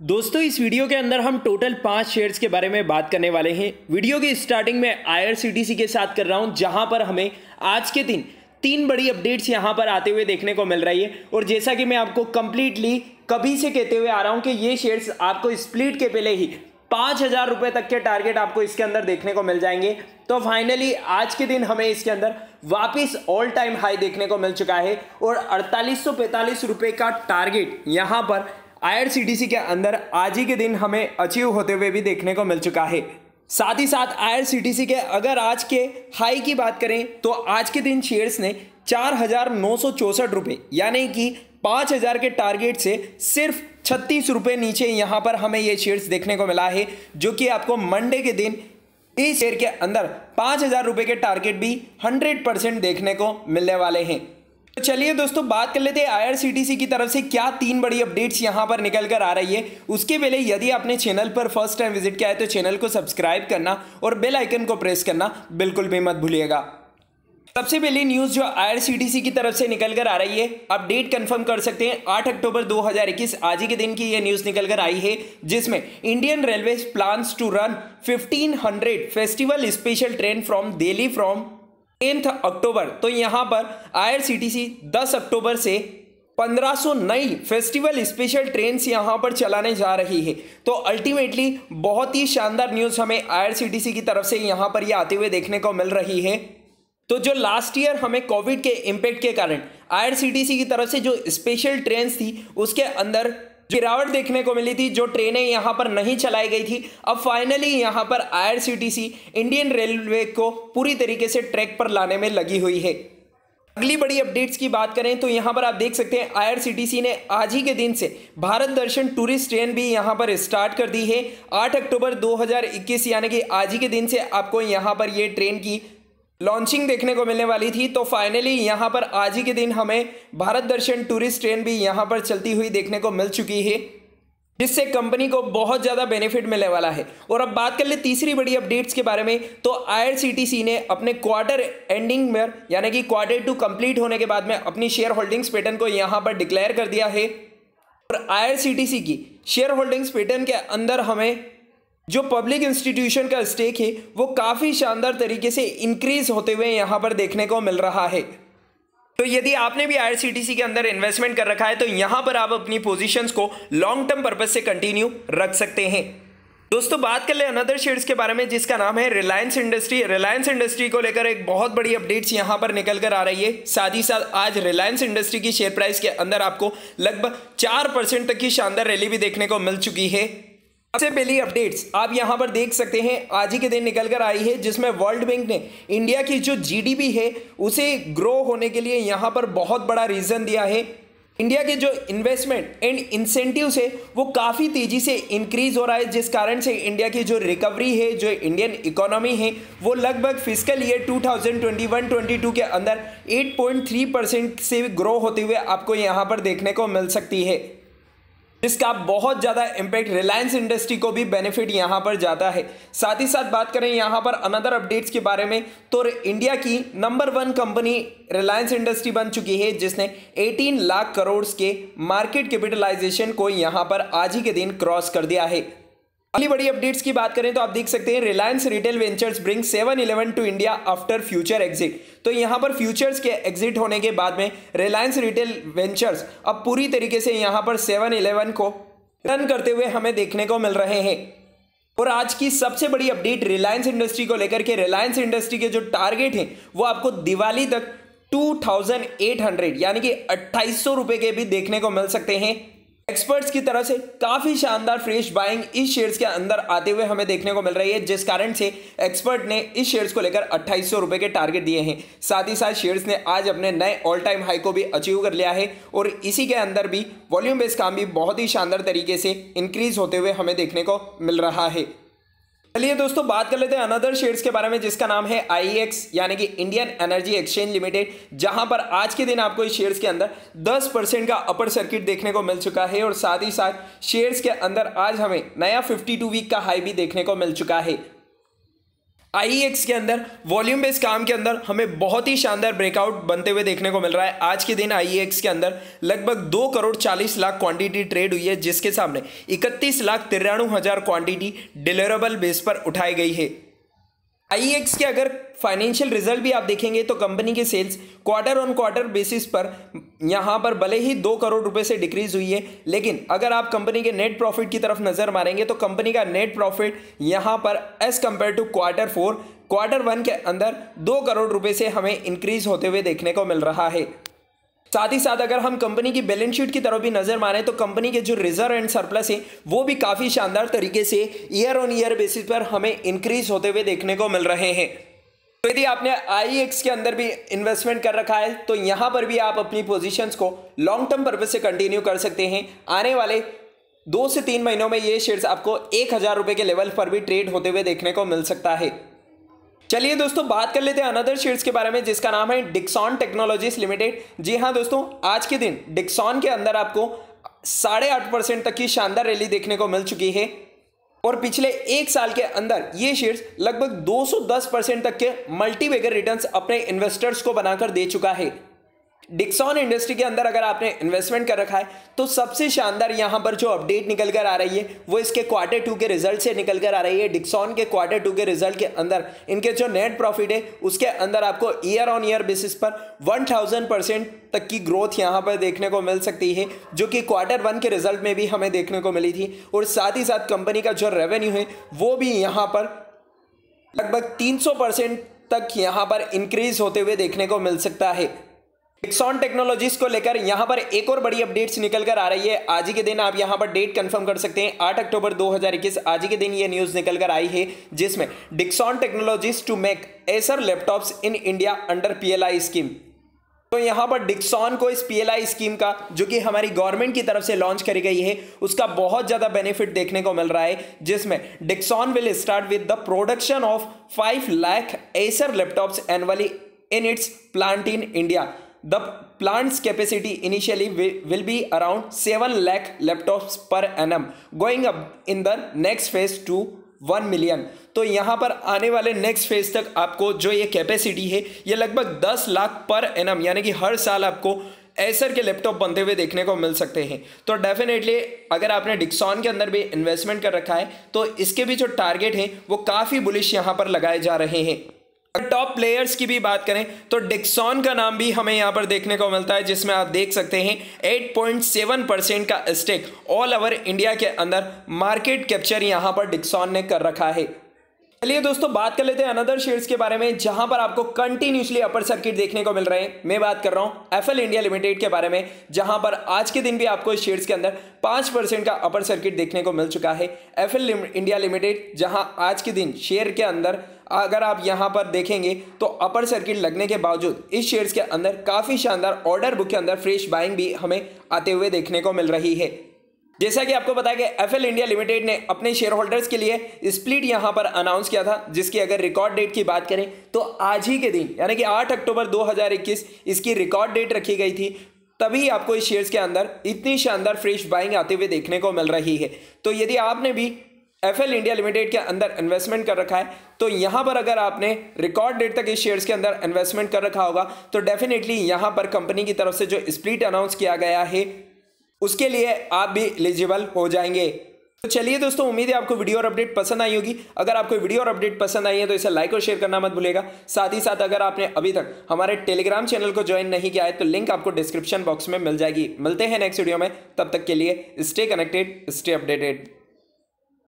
दोस्तों, इस वीडियो के अंदर हम टोटल पाँच शेयर्स के बारे में बात करने वाले हैं। वीडियो की स्टार्टिंग में आईआरसीटीसी के साथ कर रहा हूँ, जहाँ पर हमें आज के दिन तीन बड़ी अपडेट्स यहाँ पर आते हुए देखने को मिल रही है। और जैसा कि मैं आपको कंप्लीटली कभी से कहते हुए आ रहा हूँ कि ये शेयर्स आपको स्प्लिट के पहले ही पाँच हज़ार रुपए तक के टारगेट आपको इसके अंदर देखने को मिल जाएँगे। तो फाइनली आज के दिन हमें इसके अंदर वापिस ऑल टाइम हाई देखने को मिल चुका है। और अड़तालीस रुपए का टारगेट यहाँ पर आईआरसीटीसी के अंदर आज ही के दिन हमें अचीव होते हुए भी देखने को मिल चुका है। साथ ही साथ आईआरसीटीसी के अगर आज के हाई की बात करें तो आज के दिन शेयर्स ने चार हज़ार नौ सौ चौसठ रुपये यानी कि पाँच हज़ार के टारगेट से सिर्फ़ छत्तीस रुपये नीचे यहाँ पर हमें ये शेयर्स देखने को मिला है, जो कि आपको मंडे के दिन इस शेयर के अंदर पाँच हज़ार रुपये के टारगेट भी हंड्रेड परसेंट देखने को मिलने वाले हैं। चलिए दोस्तों, बात कर लेते हैं आईआरसीटीसी की तरफ़ से। क्या तीन बड़ी अपडेट्स यहाँ पर निकल कर आ रही है? उसके पहले यदि आपने चैनल पर फ़र्स्ट टाइम विज़िट किया है तो चैनल को सब्सक्राइब करना और बेल आइकन को प्रेस करना बिल्कुल भी मत भूलिएगा। सबसे पहले न्यूज़ जो आईआरसीटीसी की तरफ़ से निकल कर आ रही है अपडेट कंफर्म कर सकते हैं 8 अक्टूबर 2021 आज ही के दिन की ये न्यूज़ निकल कर आई है, जिसमें Indian railway plans to run 1500 festival special train from Delhi from tenth October तो यहाँ पर आईआरसीटीसी 10 अक्टूबर से 1500 नई फेस्टिवल स्पेशल ट्रेन यहाँ पर चलाने जा रही है। तो अल्टीमेटली बहुत ही शानदार न्यूज़ हमें आईआरसीटीसी की तरफ़ से यहाँ पर ये यह आते हुए देखने को मिल रही है। तो जो लास्ट ईयर हमें कोविड के इम्पेक्ट के कारण आईआरसीटीसी की तरफ़ से जो स्पेशल ट्रेन थी, उसके अंदर गिरावट देखने को मिली थी, जो ट्रेनें यहाँ पर नहीं चलाई गई थी। अब फाइनली यहाँ पर आईआरसीटीसी इंडियन रेलवे को पूरी तरीके से ट्रैक पर लाने में लगी हुई है। अगली बड़ी अपडेट्स की बात करें तो यहाँ पर आप देख सकते हैं आईआरसीटीसी ने आज ही के दिन से भारत दर्शन टूरिस्ट ट्रेन भी यहाँ पर स्टार्ट कर दी है। 8 अक्टूबर 2021 यानी कि आज ही के दिन से आपको यहाँ पर ये ट्रेन की लॉन्चिंग देखने को मिलने वाली थी तो फाइनली यहाँ पर आज ही के दिन हमें भारत दर्शन टूरिस्ट ट्रेन भी यहाँ पर चलती हुई देखने को मिल चुकी है। जिससे कंपनी को बहुत ज़्यादा बेनिफिट मिलने वाला है। और अब बात कर ले तीसरी बड़ी अपडेट्स के बारे में तो आईआरसीटीसी ने अपने क्वार्टर एंडिंग में, यानी कि क्वार्टर टू कंप्लीट होने के बाद में अपनी शेयर होल्डिंग्स पैटर्न को यहाँ पर डिक्लेयर कर दिया है। और आईआरसीटीसी की शेयर होल्डिंग्स पैटर्न के अंदर हमें जो पब्लिक इंस्टीट्यूशन का स्टेक है, वो काफ़ी शानदार तरीके से इंक्रीज होते हुए यहाँ पर देखने को मिल रहा है। तो यदि आपने भी आईआरसीटीसी के अंदर इन्वेस्टमेंट कर रखा है तो यहाँ पर आप अपनी पोजीशंस को लॉन्ग टर्म पर्पज से कंटिन्यू रख सकते हैं। दोस्तों, बात कर ले अनदर शेयर्स के बारे में, जिसका नाम है रिलायंस इंडस्ट्री रिलायंस इंडस्ट्री को लेकर एक बहुत बड़ी अपडेट्स यहाँ पर निकल कर आ रही है। साथ ही साथ आज रिलायंस इंडस्ट्री की शेयर प्राइस के अंदर आपको लगभग चार परसेंट तक की शानदार रैली भी देखने को मिल चुकी है। सबसे पहली अपडेट्स आप यहाँ पर देख सकते हैं, आज ही के दिन निकल कर आई है, जिसमें वर्ल्ड बैंक ने इंडिया की जो जीडीपी है, उसे ग्रो होने के लिए यहाँ पर बहुत बड़ा रीजन दिया है। इंडिया के जो इन्वेस्टमेंट एंड इंसेंटिव है, वो काफ़ी तेज़ी से इंक्रीज हो रहा है, जिस कारण से इंडिया की जो रिकवरी है, जो इंडियन इकोनॉमी है, वो लगभग फ़िज़िकल ईयर 2021-22 के अंदर 8.3 परसेंट से ग्रो होते हुए आपको यहाँ पर देखने को मिल सकती है। जिसका बहुत ज़्यादा इम्पैक्ट रिलायंस इंडस्ट्री को भी बेनिफिट यहाँ पर जाता है। साथ ही साथ बात करें यहाँ पर अनदर अपडेट्स के बारे में तो इंडिया की number one company Reliance industry बन चुकी है, जिसने 18 लाख करोड़ के मार्केट कैपिटलाइजेशन को यहाँ पर आज ही के दिन क्रॉस कर दिया है। अगली बड़ी अपडेट्स की बात करें तो आप देख सकते हैं Reliance retail ventures bring seven eleven to India after future exit तो यहाँ पर फ्यूचर्स के एग्जिट होने के बाद में रिलायंस रिटेल वेंचर्स अब पूरी तरीके से यहाँ पर सेवन इलेवन को रन करते हुए हमें देखने को मिल रहे हैं। और आज की सबसे बड़ी अपडेट रिलायंस इंडस्ट्री को लेकर के रिलायंस इंडस्ट्री के जो टारगेट हैं, वो आपको दिवाली तक 2800 यानी कि अट्ठाईस रुपए के भी देखने को मिल सकते हैं। एक्सपर्ट्स की तरफ़ से काफ़ी शानदार फ्रेश बाइंग इस शेयर्स के अंदर आते हुए हमें देखने को मिल रही है, जिस कारण से एक्सपर्ट ने इस शेयर्स को लेकर अट्ठाईस रुपए के टारगेट दिए हैं। साथ ही साथ शेयर्स ने आज अपने नए ऑल टाइम हाई को भी अचीव कर लिया है और इसी के अंदर भी वॉल्यूम बेस्ड काम भी बहुत ही शानदार तरीके से इंक्रीज होते हुए हमें देखने को मिल रहा है। चलिए दोस्तों, बात कर लेते हैं अनदर शेयर्स के बारे में, जिसका नाम है आईएक्स यानी कि इंडियन एनर्जी एक्सचेंज लिमिटेड जहाँ पर आज के दिन आपको इस शेयर्स के अंदर 10 परसेंट का अपर सर्किट देखने को मिल चुका है, और साथ ही साथ शेयर्स के अंदर आज हमें नया 52 वीक का हाई भी देखने को मिल चुका है। आई के अंदर वॉल्यूम बेस काम के अंदर हमें बहुत ही शानदार ब्रेकआउट बनते हुए देखने को मिल रहा है। आज के दिन आई के अंदर लगभग दो करोड़ चालीस लाख क्वांटिटी ट्रेड हुई है, जिसके सामने इकतीस लाख तिरानवे हज़ार क्वांटिटी डिलेवरेबल बेस पर उठाई गई है। आई के अगर फाइनेंशियल रिज़ल्ट भी आप देखेंगे तो कंपनी के sales quarter on quarter basis पर यहाँ पर भले ही दो करोड़ रुपए से डिक्रीज हुई है, लेकिन अगर आप कंपनी के नेट प्रॉफिट की तरफ़ नज़र मारेंगे तो कंपनी का नेट प्रॉफिट यहाँ पर as compare to quarter four quarter one के अंदर दो करोड़ रुपए से हमें इंक्रीज होते हुए देखने को मिल रहा है। साथ ही साथ अगर हम कंपनी की बैलेंस शीट की तरफ़ भी नज़र मारें तो कंपनी के जो रिज़र्व एंड सरप्लस है, वो भी काफ़ी शानदार तरीके से ईयर ऑन ईयर बेसिस पर हमें इंक्रीज होते हुए देखने को मिल रहे हैं। तो यदि आपने आई के अंदर भी इन्वेस्टमेंट कर रखा है तो यहाँ पर भी आप अपनी पोजीशंस को लॉन्ग टर्म पर्पज से कंटिन्यू कर सकते हैं। आने वाले दो से तीन महीनों में ये शेयर्स आपको एक हज़ार रुपए के लेवल पर भी ट्रेड होते हुए देखने को मिल सकता है। चलिए दोस्तों, बात कर लेते हैं अनदर शेयर्स के बारे में, जिसका नाम है डिक्सॉन टेक्नोलॉजीज़ लिमिटेड जी हाँ दोस्तों, आज के दिन डिक्सॉन के अंदर आपको साढ़े आठ परसेंट तक की शानदार रैली देखने को मिल चुकी है। और पिछले एक साल के अंदर ये शेयर्स लगभग 210 परसेंट तक के मल्टीवेगर रिटर्न्स अपने इन्वेस्टर्स को बनाकर दे चुका है। डिक्सॉन इंडस्ट्री के अंदर अगर आपने इन्वेस्टमेंट कर रखा है तो सबसे शानदार यहाँ पर जो अपडेट निकल कर आ रही है, वो इसके क्वार्टर टू के रिज़ल्ट से निकल कर आ रही है। डिक्सॉन के क्वार्टर टू के रिज़ल्ट के अंदर, इनके जो नेट प्रॉफिट है, उसके अंदर आपको ईयर ऑन ईयर बेसिस पर वन थाउज़ेंड परसेंट तक की ग्रोथ यहाँ पर देखने को मिल सकती है, जो कि क्वार्टर वन के रिज़ल्ट में भी हमें देखने को मिली थी। और साथ ही साथ कंपनी का जो रेवेन्यू है, वो भी यहाँ पर लगभग तीन परसेंट तक यहाँ पर इंक्रीज होते हुए देखने को मिल सकता है। डिक्सॉन टेक्नोलॉजीज़ को लेकर यहाँ पर एक और बड़ी अपडेट्स निकल कर आ रही है। आज ही के दिन आप यहाँ पर डेट कंफर्म कर सकते हैं। 8 अक्टूबर 2021 आज ही के दिन ये न्यूज़ निकल कर आई है, जिसमें Dixon technologies to make Acer laptops in India under PLI scheme तो यहाँ पर डिक्सॉन को इस पीएलआई स्कीम का, जो कि हमारी गवर्नमेंट की तरफ़ से लॉन्च करी गई है, उसका बहुत ज़्यादा बेनिफिट देखने को मिल रहा है, जिसमें Dixon will start with the production of five lakh Acer laptops annually in its plant in India the plant's capacity initially will be around 7 lakh laptops per annum, going up in the next phase to one million तो यहाँ पर आने वाले next phase तक आपको जो ये capacity है, ये लगभग 10 लाख पर एनम यानी कि हर साल आपको एसर के लैपटॉप बनते हुए देखने को मिल सकते हैं। तो डेफिनेटली अगर आपने डिक्सॉन के अंदर भी इन्वेस्टमेंट कर रखा है तो इसके भी जो टारगेट हैं, वो काफ़ी बुलिश यहाँ पर लगाए जा रहे हैं। टॉप प्लेयर्स की भी बात करें तो डिक्सॉन का नाम भी हमें यहाँ पर देखने को मिलता है, जिसमें आप देख सकते हैं 8.7 परसेंट का स्टेक ऑल ओवर इंडिया के अंदर मार्केट कैप्चर यहाँ पर डिक्सॉन ने कर रखा है। चलिए दोस्तों, बात कर लेते हैं अनदर शेयर्स के बारे में, जहाँ पर आपको कंटिन्यूसली अपर सर्किट देखने को मिल रहे हैं। मैं बात कर रहा हूँ एफएल इंडिया लिमिटेड के बारे में, जहाँ पर आज के दिन भी आपको शेयर्स के अंदर पाँच परसेंट का अपर सर्किट देखने को मिल चुका है। एफएल इंडिया लिमिटेड जहाँ आज के दिन शेयर के अंदर अगर आप यहाँ पर देखेंगे तो अपर सर्किट लगने के बावजूद इस शेयर्स के अंदर काफ़ी शानदार ऑर्डर बुक के अंदर फ्रेश बाइंग भी हमें आते हुए देखने को मिल रही है। जैसा कि आपको बताया कि एफएल इंडिया लिमिटेड ने अपने शेयर होल्डर्स के लिए स्प्लिट यहाँ पर अनाउंस किया था, जिसकी अगर रिकॉर्ड डेट की बात करें तो आज ही के दिन, यानी कि 8 अक्टूबर 2021 इसकी रिकॉर्ड डेट रखी गई थी, तभी आपको इस शेयर्स के अंदर इतनी शानदार फ्रेश बाइंग आते हुए देखने को मिल रही है। तो यदि आपने भी एफ़ इंडिया लिमिटेड के अंदर इन्वेस्टमेंट कर रखा है। तो यहाँ पर अगर आपने रिकॉर्ड डेट तक इस शेयर्स के अंदर इन्वेस्टमेंट कर रखा होगा तो डेफिनेटली यहाँ पर कंपनी की तरफ़ से जो स्प्लिट अनाउंस किया गया है, उसके लिए आप भी एलिजिबल हो जाएँगे। तो चलिए दोस्तों, उम्मीद है आपको वीडियो और अपडेट पसंद आई होगी। अगर आपको वीडियो और अपडेट पसंद आई है तो इसे लाइक और शेयर करना मत भूलेगा साथ ही साथ अगर आपने अभी तक हमारे टेलीग्राम चैनल को ज्वाइन नहीं किया है तो लिंक आपको डिस्क्रिप्शन बॉक्स में मिल जाएगी। मिलते हैं नेक्स्ट वीडियो में। तब तक के लिए स्टे कनेक्टेड स्टे अपडेटेड